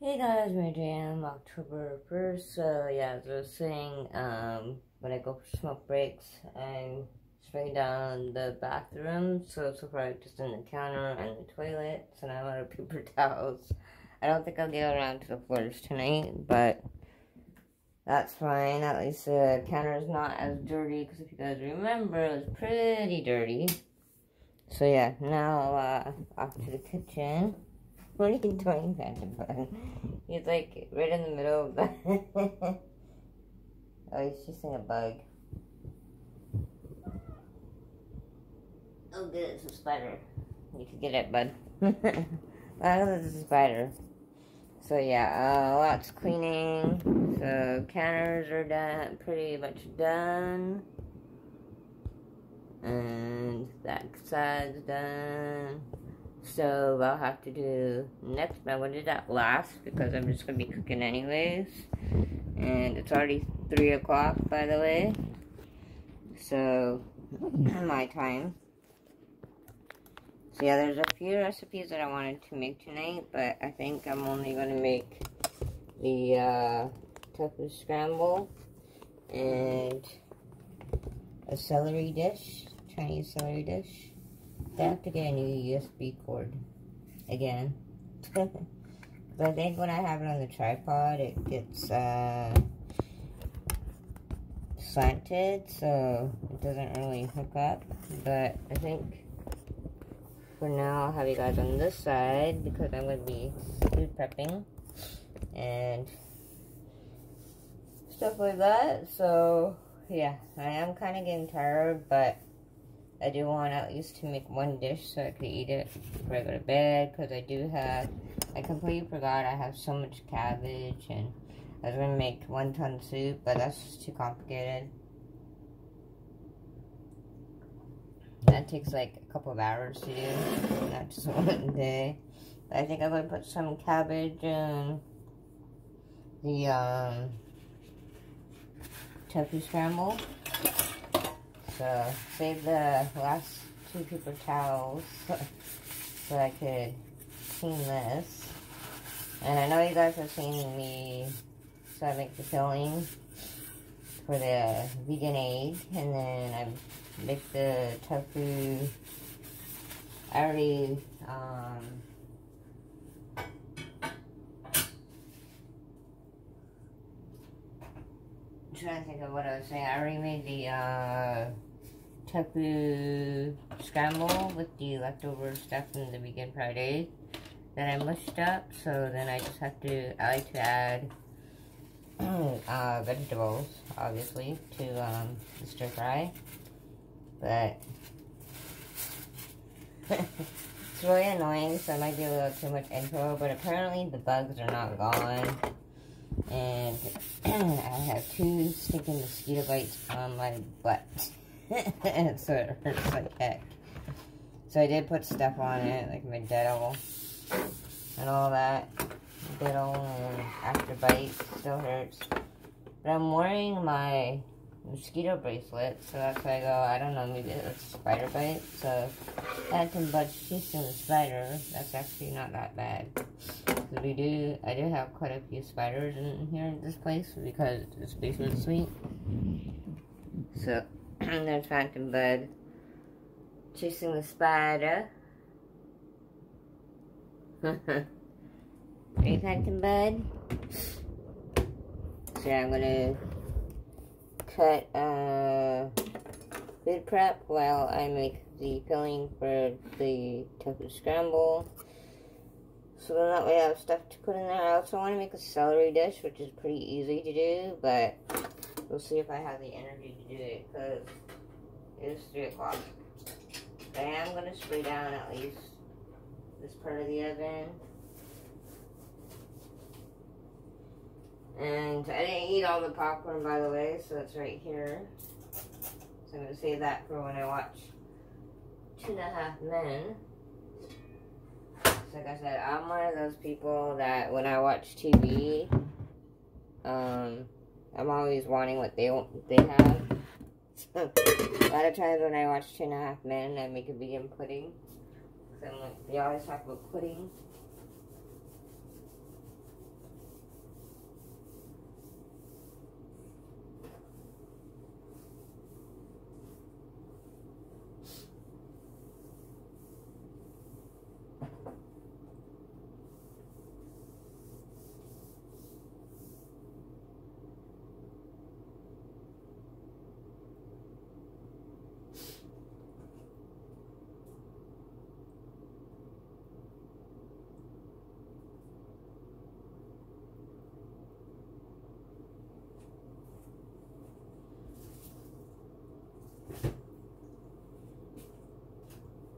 Hey guys, my Jam, October 1st. So, yeah, as I was saying, um, when I go for smoke breaks, I'm spraying down the bathroom. So, so far, I've just in the counter and the toilet. So now I'm out of paper towels. I don't think I'll get around to the floors tonight, but that's fine. At least the counter is not as dirty, because if you guys remember, it was pretty dirty. So, yeah, now, uh, off to the kitchen. What are you doing, Phantom He's like right in the middle of the. oh, he's chasing a bug. Oh, good, it's a spider. You can get it, bud. oh, it's a spider. So, yeah, uh, lots cleaning. So, counters are done, pretty much done. And that side's done. So I'll have to do next, I will do that last because I'm just going to be cooking anyways. And it's already 3 o'clock, by the way. So, my time. So yeah, there's a few recipes that I wanted to make tonight, but I think I'm only going to make the uh, tofu scramble and a celery dish, Chinese celery dish. I have to get a new USB cord again. I think when I have it on the tripod, it gets uh, slanted, so it doesn't really hook up. But I think for now, I'll have you guys on this side because I'm going to be food prepping and stuff like that. So, yeah, I am kind of getting tired, but I do want at least to make one dish so I could eat it before I go to bed because I do have, I completely forgot I have so much cabbage and I was going to make wonton soup, but that's just too complicated. That takes like a couple of hours to do, not just one day. But I think I'm going to put some cabbage and the um, tofu scramble. So, save the last two paper towels so I could clean this. And I know you guys have seen me, so I make the filling for the vegan egg. And then I make the tofu. I already, um, I'm trying to think of what I was saying. I already made the, uh, tofu scramble with the leftover stuff from the vegan Friday that I mushed up. So then I just have to, I like to add uh, vegetables, obviously, to um, the stir fry. But it's really annoying, so I might be a little too much intro, but apparently the bugs are not gone. And I have two stinking mosquito bites on my butt. so it hurts like heck. So I did put stuff on it, like my Dettol and all that. Dettol and after bite still hurts. But I'm wearing my mosquito bracelet, so that's why I go, I don't know, maybe it's a spider bite. So Phantom Bud chasing the spider, that's actually not that bad. We do, I do have quite a few spiders in here in this place because this basement suite. So there's Phantom Bud chasing the spider. Hey, Phantom Bud? So I'm gonna cut uh, food prep while I make the filling for the tofu scramble. So then that way I have stuff to put in there. I also want to make a celery dish, which is pretty easy to do, but We'll see if I have the energy to do it because it is 3 o'clock. But I am going to spray down at least this part of the oven. And I didn't eat all the popcorn, by the way, so it's right here. So I'm going to save that for when I watch Two and a Half Men. So like I said, I'm one of those people that when I watch TV, um, I'm always wanting what they they have. A lot of times when I watch Two and a Half Men, I make a vegan pudding. Cause I'm like, they always talk about pudding.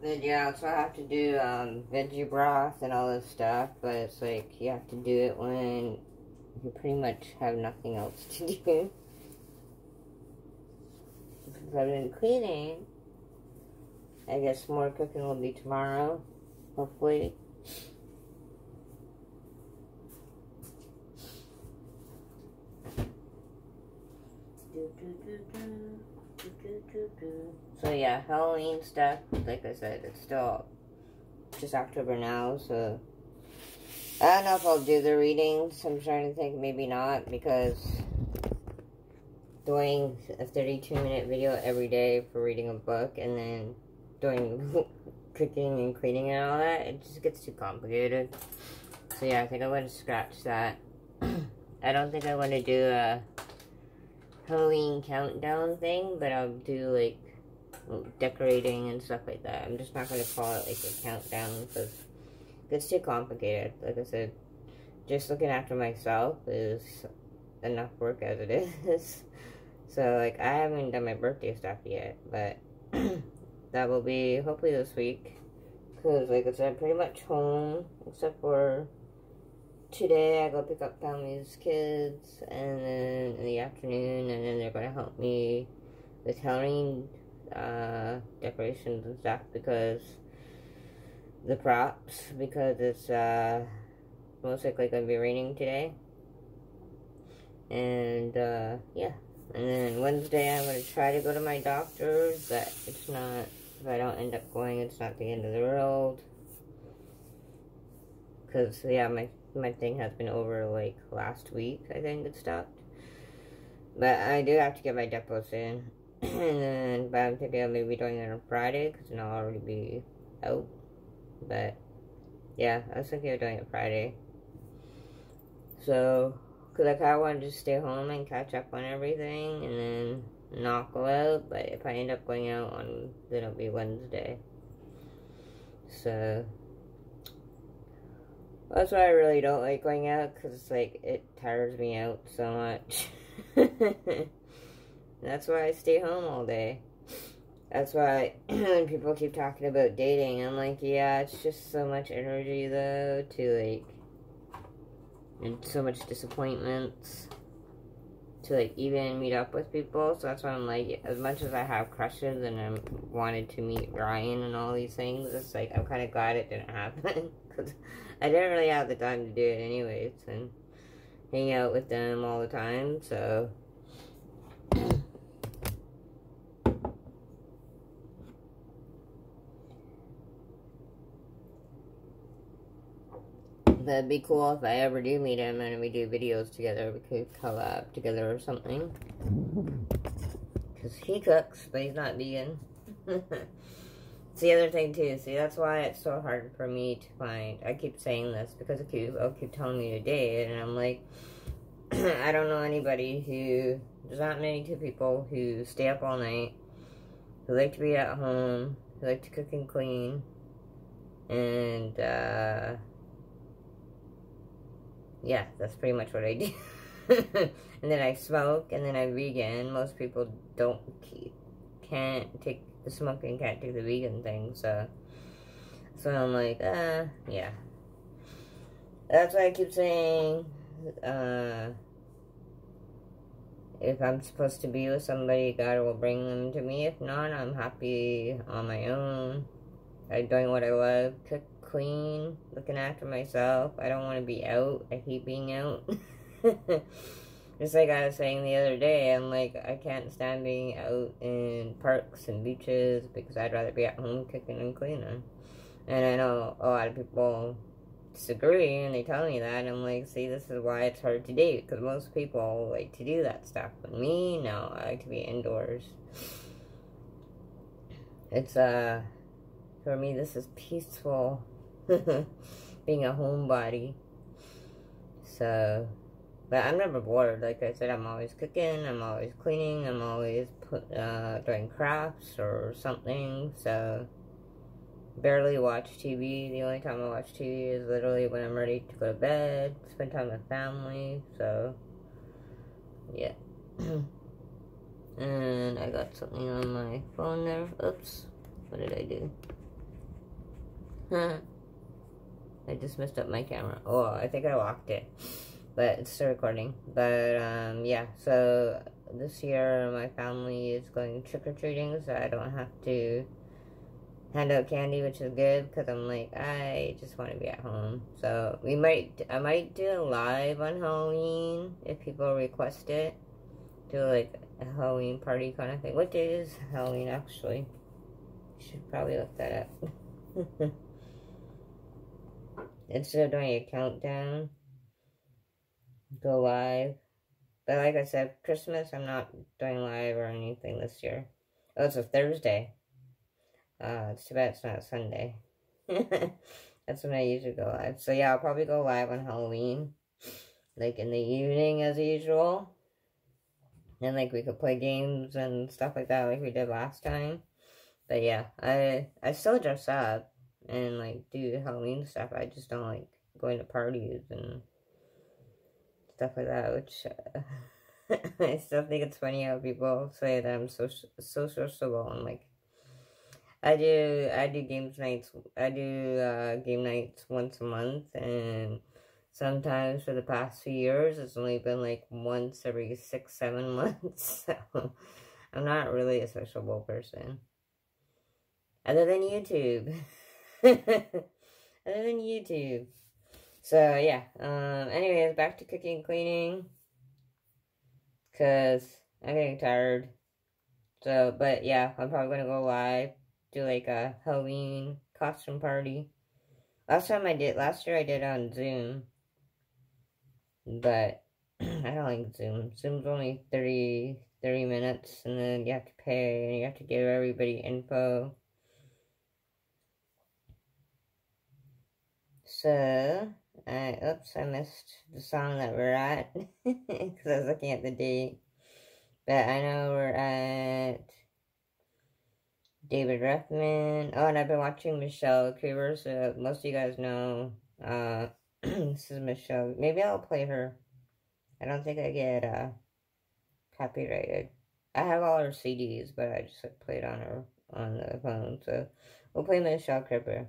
Then yeah, so I have to do um, veggie broth and all this stuff, but it's like you have to do it when you pretty much have nothing else to do. Because I've been cleaning. I guess more cooking will be tomorrow, hopefully. So yeah, Halloween stuff, like I said, it's still just October now, so I don't know if I'll do the readings. I'm trying to think maybe not because doing a 32 minute video every day for reading a book and then doing cooking and cleaning and all that, it just gets too complicated. So yeah, I think I'm going to scratch that. I don't think I want to do a Halloween countdown thing, but I'll do like decorating and stuff like that. I'm just not going to call it like a countdown because it's too complicated. Like I said, just looking after myself is enough work as it is. so like I haven't done my birthday stuff yet, but that will be hopefully this week. Because like I said, I'm pretty much home except for today I go pick up family's kids and then in the afternoon and then they're going to help me with Halloween uh, decorations and stuff because the props because it's uh, most likely going to be raining today and uh, yeah and then Wednesday I'm going to try to go to my doctor but it's not if I don't end up going it's not the end of the world because yeah my my thing has been over like last week, I think it stopped. But I do have to get my depots in. And then, but I'm thinking of maybe doing it on Friday, because I'll already be out. But, yeah, I was thinking of doing it Friday. So, because I kind of wanted to stay home and catch up on everything, and then not go out. But if I end up going out on, then it'll be Wednesday. So, that's why I really don't like going out, because, it's like, it tires me out so much. That's why I stay home all day. That's why people keep talking about dating, I'm like, yeah, it's just so much energy, though, to, like, and so much disappointments to, like, even meet up with people. So that's why I'm like, as much as I have crushes and I wanted to meet Ryan and all these things, it's like, I'm kind of glad it didn't happen. Because I didn't really have the time to do it anyways, and hang out with them all the time, so. That'd be cool if I ever do meet him and we do videos together. We could collab together or something. Because he cooks, but he's not vegan. It's the other thing too. See, that's why it's so hard for me to find. I keep saying this because I keep, I'll keep telling me to date, and I'm like, I don't know anybody who. There's not many two people who stay up all night, who like to be at home, who like to cook and clean, and uh, yeah, that's pretty much what I do. and then I smoke, and then I vegan. Most people don't keep, can't take the smoking can't do the vegan thing, so so I'm like, uh, yeah. That's why I keep saying, uh, if I'm supposed to be with somebody, God will bring them to me. If not, I'm happy on my own. I'm doing what I love, cook, clean, looking after myself. I don't want to be out. I hate being out. Just like I was saying the other day, I'm like, I can't stand being out in parks and beaches because I'd rather be at home cooking and cleaning. And I know a lot of people disagree and they tell me that. I'm like, see, this is why it's hard to date because most people like to do that stuff. But me, no, I like to be indoors. It's, uh, for me, this is peaceful being a homebody. So, but I'm never bored. Like I said, I'm always cooking, I'm always cleaning, I'm always put, uh, doing crafts or something. So, barely watch TV. The only time I watch TV is literally when I'm ready to go to bed, spend time with family. So, yeah. and I got something on my phone there. Oops. What did I do? I just messed up my camera. Oh, I think I locked it. But it's still recording. But, um, yeah. So, this year my family is going trick-or-treating, so I don't have to hand out candy, which is good, because I'm like, I just want to be at home. So, we might, I might do a live on Halloween, if people request it. Do, like, a Halloween party kind of thing. What day is Halloween, actually? Should probably look that up. instead of doing a countdown, go live. But like I said, Christmas, I'm not doing live or anything this year. Oh, it's a Thursday. Uh, it's too bad it's not Sunday. That's when I usually go live. So yeah, I'll probably go live on Halloween. Like in the evening as usual. And like we could play games and stuff like that like we did last time. But yeah, I I still dress up and like do Halloween stuff. I just don't like going to parties and stuff like that, which uh, I still think it's funny how people say that I'm so so sociable and like I do I do games nights I do uh, game nights once a month and sometimes for the past few years it's only been like once every six seven months so I'm not really a sociable person other than YouTube. Other than YouTube. So, yeah. Um, anyways, back to cooking and cleaning. Because I'm getting tired. So, but yeah, I'm probably going to go live. Do like a Halloween costume party. Last time I did, last year I did on Zoom. But I don't like Zoom. Zoom's only 30, 30 minutes and then you have to pay and you have to give everybody info. So, I, oops, I missed the song that we're at because I was looking at the date. But I know we're at David Ruffman. Oh, and I've been watching Michelle Creber, so most of you guys know uh, this is Michelle. Maybe I'll play her. I don't think I get uh, copyrighted. I have all her CDs, but I just like, played on her on the phone. So we'll play Michelle Creber.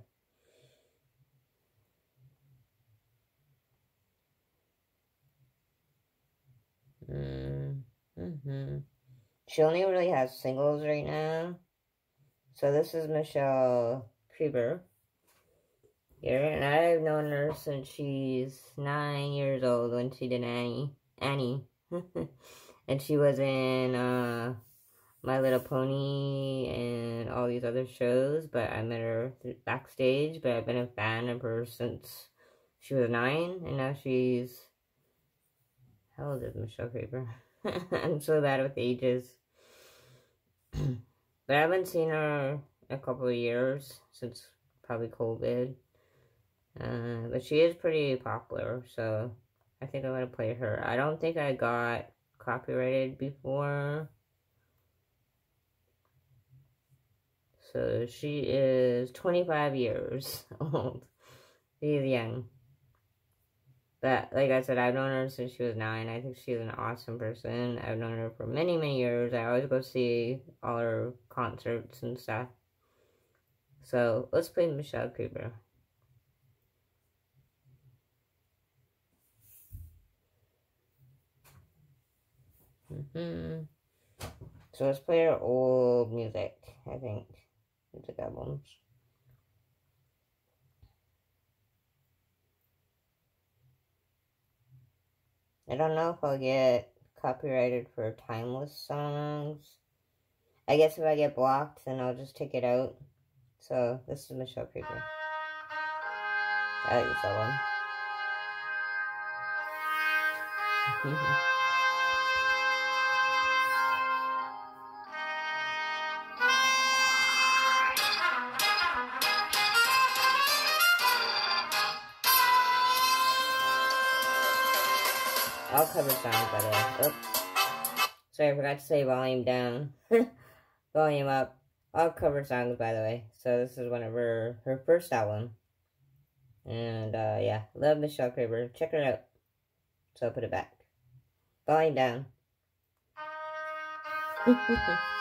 Mm hmm She only really has singles right now. So this is Michelle Creber here, and I've known her since she's nine years old when she did Annie. Annie. and she was in uh, My Little Pony and all these other shows, but I met her backstage, but I've been a fan of her since she was nine, and now she's old is Michelle Creber? I'm so bad with ages. but I haven't seen her a couple of years since probably COVID. Uh, but she is pretty popular, so I think I'm going to play her. I don't think I got copyrighted before. So she is 25 years old. She's young. But, like I said, I've known her since she was nine. I think she's an awesome person. I've known her for many, many years. I always go see all her concerts and stuff. So, let's play Michelle Creber. Mm -hmm. So let's play her old music, I think. Music albums. I don't know if I'll get copyrighted for timeless songs. I guess if I get blocked, then I'll just take it out. So, this is Michelle Creber. I like this one. I'll cover songs by the way. Oops. Sorry, I forgot to say volume down. volume up. I'll cover songs, by the way. So this is one of her, her first album. And, uh, yeah. Love Michelle Creber. Check her out. So I'll put it back. Volume down.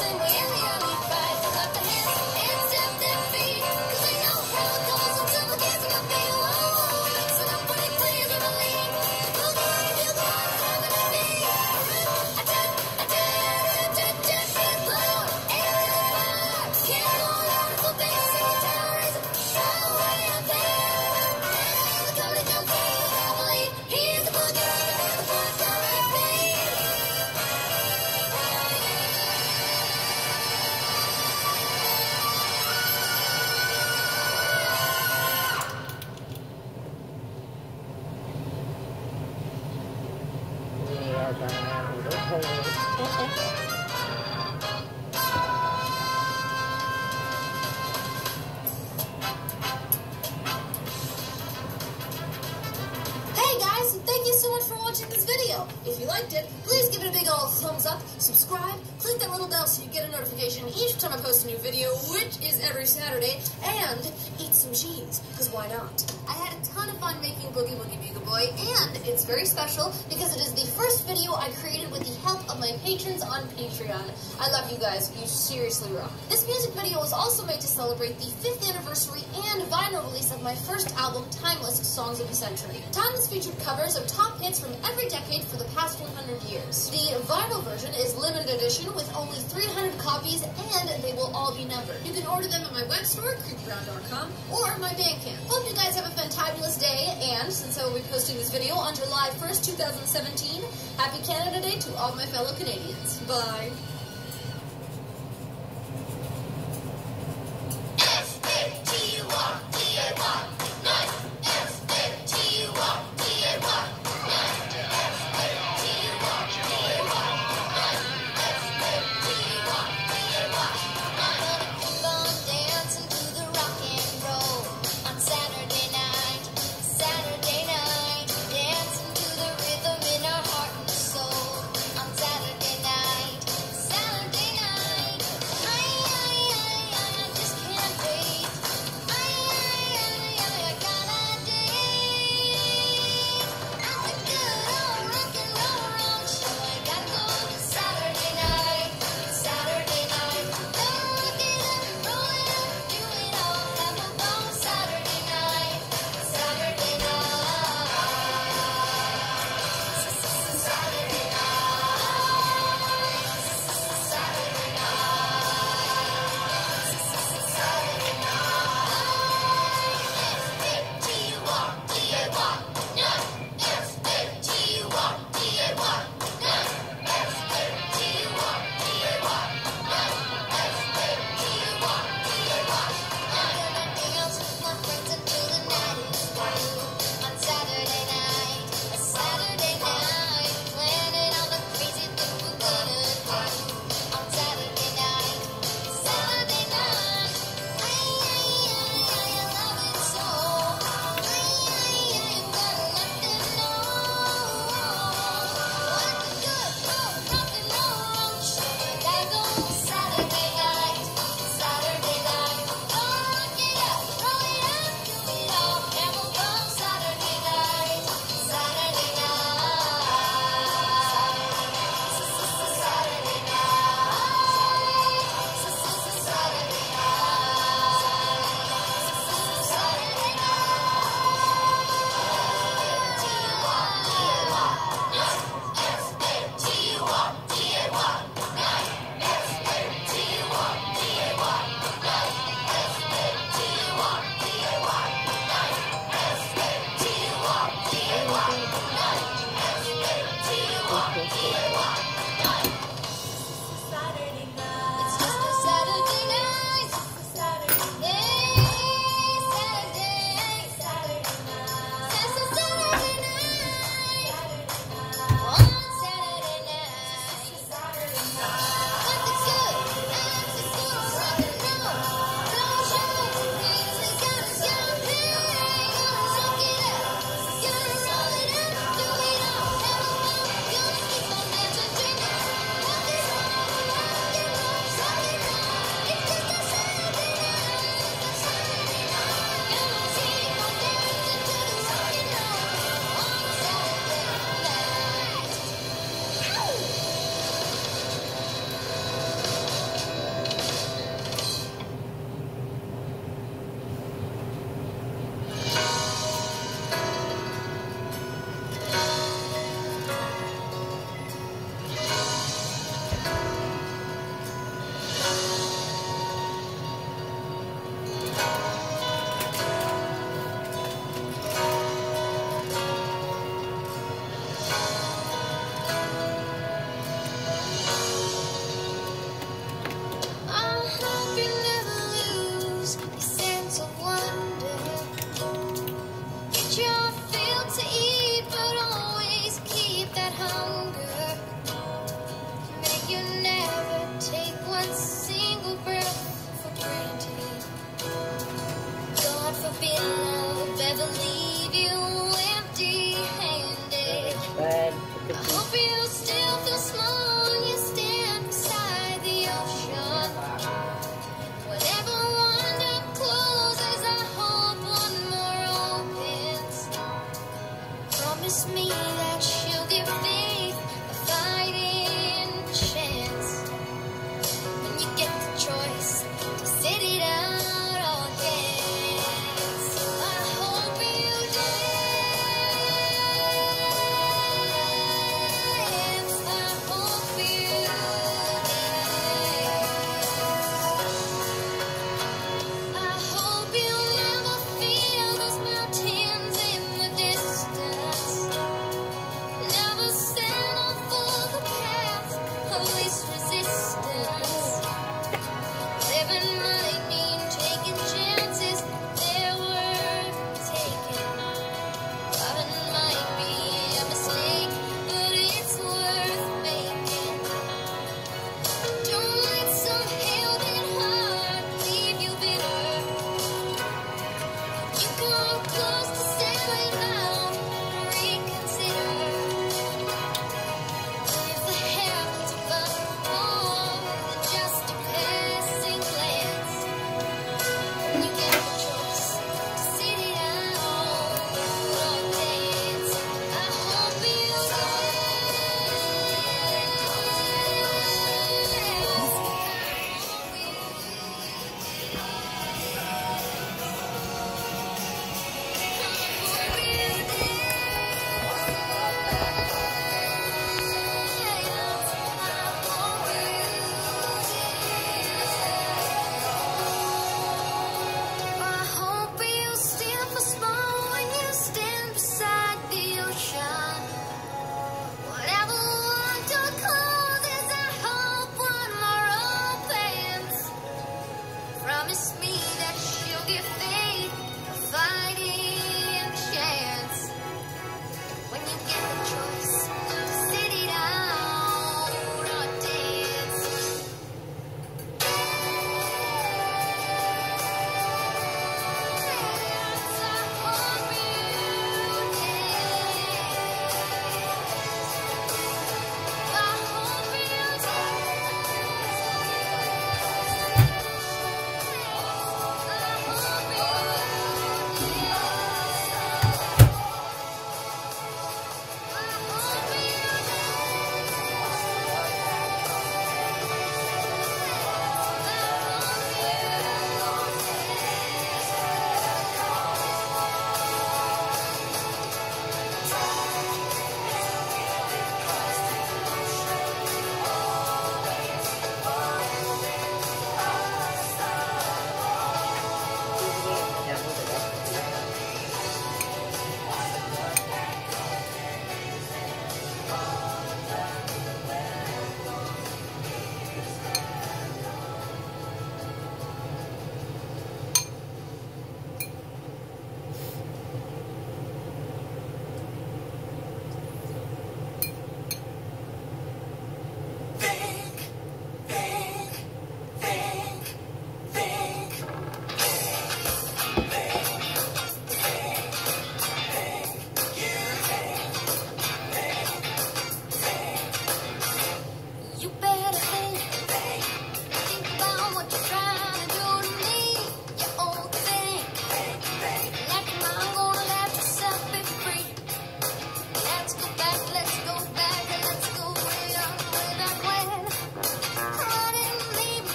wakes them post a new video, which is every Saturday, and eat some cheese, because why not? I had a ton of fun making Boogie Woogie Bugle Boy, and it's very special because it is the first video I created with the help of my patrons on Patreon. I love you guys, you seriously rock. This music video was also made to celebrate the 5th anniversary and vinyl release of my first album, Timeless Songs of the Century. Timeless featured covers of top hits from every decade for the past 100 years. The vinyl version is limited edition with only 300 copies and they will all be numbered. You can order them at my web store, creepyground.com, or my Bandcamp. Hope you guys have a fantabulous day, and since I will be posting this video on July 1st, 2017, happy Canada Day to all my fellow Canadians. Bye.